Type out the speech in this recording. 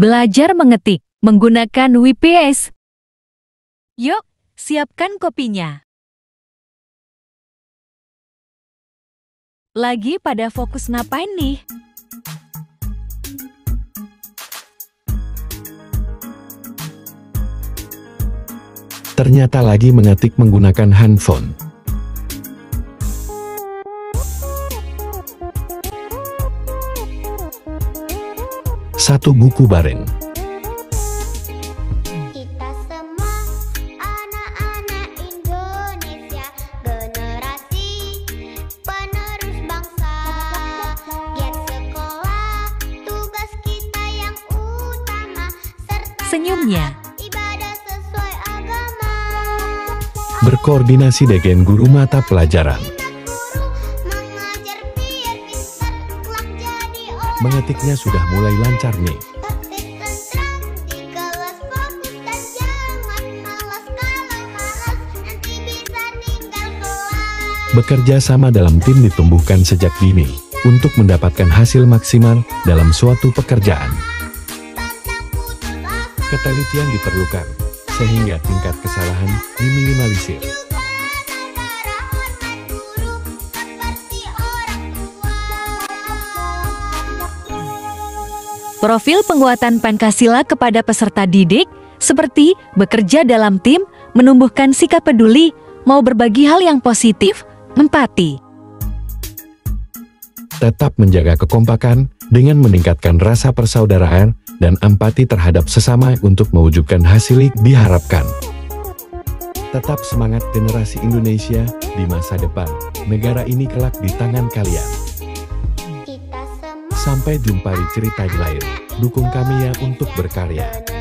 Belajar mengetik menggunakan WPS. Yuk, siapkan kopinya. Lagi pada fokus ngapain nih? Ternyata lagi mengetik menggunakan handphone. Satu buku bareng. Kita semua anak-anak Indonesia Generasi penerus bangsa Giat sekolah tugas kita yang utama Serta Senyumnya. taat ibadah sesuai agama Berkoordinasi dengan guru mata pelajaran. Mengetiknya sudah mulai lancar nih. Bekerja sama dalam tim ditumbuhkan sejak dini untuk mendapatkan hasil maksimal dalam suatu pekerjaan. Ketelitian diperlukan sehingga tingkat kesalahan diminimalisir. Profil penguatan Pancasila kepada peserta didik seperti bekerja dalam tim, menumbuhkan sikap peduli, mau berbagi hal yang positif, empati. Tetap menjaga kekompakan dengan meningkatkan rasa persaudaraan dan empati terhadap sesama untuk mewujudkan hasil yang diharapkan. Tetap semangat generasi Indonesia di masa depan. Negara ini kelak di tangan kalian. Sampai jumpa di cerita lain. Dukung kami ya untuk berkarya.